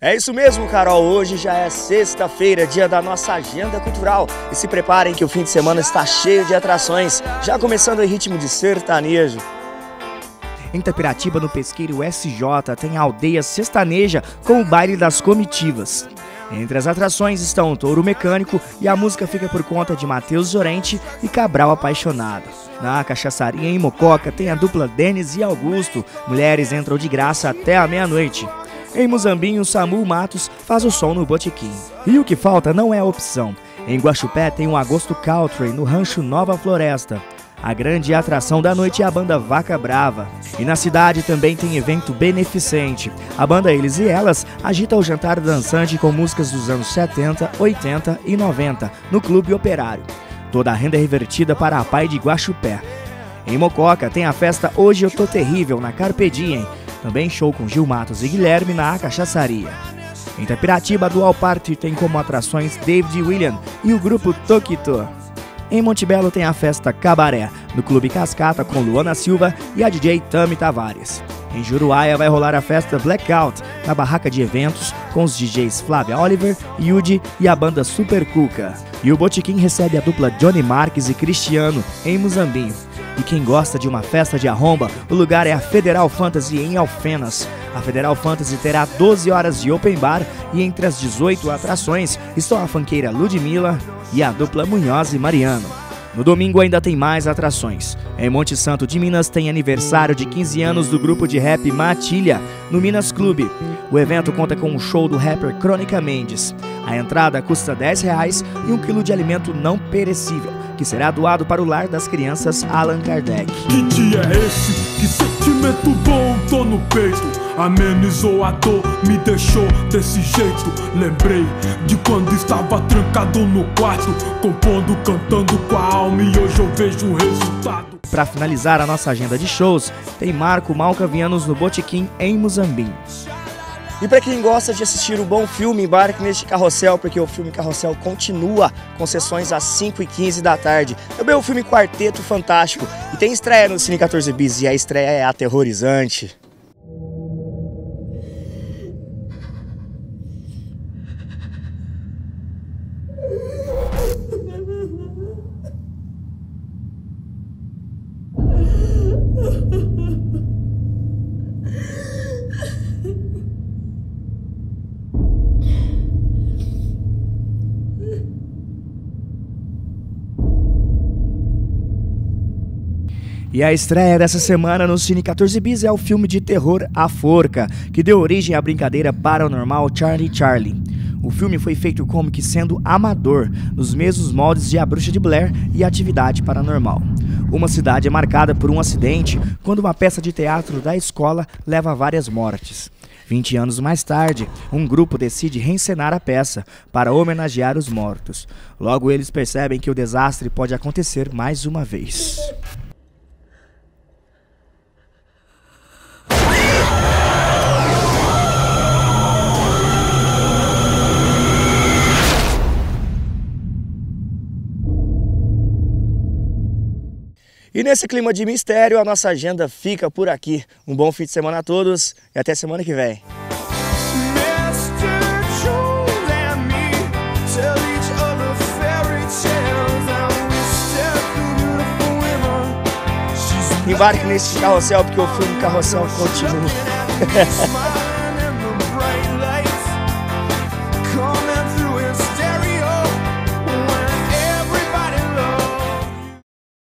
É isso mesmo, Carol. Hoje já é sexta-feira, dia da nossa agenda cultural. E se preparem que o fim de semana está cheio de atrações, já começando em ritmo de sertanejo. Em Itapiratiba, no Pesqueiro SJ, tem a aldeia sextaneja com o baile das comitivas. Entre as atrações estão o touro mecânico e a música fica por conta de Matheus Zorente e Cabral Apaixonado. Na cachaçaria em Mococa tem a dupla Denis e Augusto. Mulheres entram de graça até a meia-noite. Em Muzambinho, Samu Matos faz o som no botequim. E o que falta não é opção. Em Guaxupé tem o Agosto Country no Rancho Nova Floresta. A grande atração da noite é a banda Vaca Brava. E na cidade também tem evento beneficente. A banda Eles e Elas agita o jantar dançante com músicas dos anos 70, 80 e 90 no Clube Operário. Toda a renda é revertida para a Pai de Guaxupé. Em Mococa tem a festa Hoje Eu Tô Terrível na Carpe Diem, também show com Gil Matos e Guilherme na Cachaçaria. Em Tapiratiba, Dual Party tem como atrações David William e o grupo Tokito. Em Montebello tem a festa Cabaré, no Clube Cascata com Luana Silva e a DJ Tami Tavares. Em Juruáia vai rolar a festa Blackout, na barraca de eventos, com os DJs Flávia Oliver, Yudi e a banda Super Cuca. E o Botequim recebe a dupla Johnny Marques e Cristiano, em Muzambinho. E quem gosta de uma festa de arromba, o lugar é a Federal Fantasy em Alfenas. A Federal Fantasy terá 12 horas de open bar e entre as 18 atrações estão a fanqueira Ludmilla e a dupla Munhoz e Mariano. No domingo ainda tem mais atrações. Em Monte Santo de Minas tem aniversário de 15 anos do grupo de rap Matilha, no Minas Clube. O evento conta com um show do rapper Crônica Mendes. A entrada custa 10 reais e um quilo de alimento não perecível que será doado para o lar das crianças Allan Kardec. Que dia é esse? Que sentimento bom tô no peito. Amenizou a dor, me deixou desse jeito. Lembrei de quando estava trancado no quarto, compondo, cantando com a alma e hoje eu vejo o resultado. Para finalizar a nossa agenda de shows, tem Marco Malcavianos no Botequim em Muzambinho. E para quem gosta de assistir um bom filme, embarque neste carrossel, porque o filme Carrossel continua com sessões às 5 e 15 da tarde. Também o filme Quarteto Fantástico. E tem estreia no Cine 14 Bis e a estreia é aterrorizante. E a estreia dessa semana no Cine 14 Bis é o filme de terror A Forca, que deu origem à brincadeira paranormal Charlie Charlie. O filme foi feito como que sendo amador, nos mesmos moldes de A Bruxa de Blair e Atividade Paranormal. Uma cidade é marcada por um acidente quando uma peça de teatro da escola leva a várias mortes. 20 anos mais tarde, um grupo decide reencenar a peça para homenagear os mortos. Logo, eles percebem que o desastre pode acontecer mais uma vez. E nesse clima de mistério, a nossa agenda fica por aqui. Um bom fim de semana a todos e até semana que vem. Embarque nesse carrossel porque o filme Carrossel continua.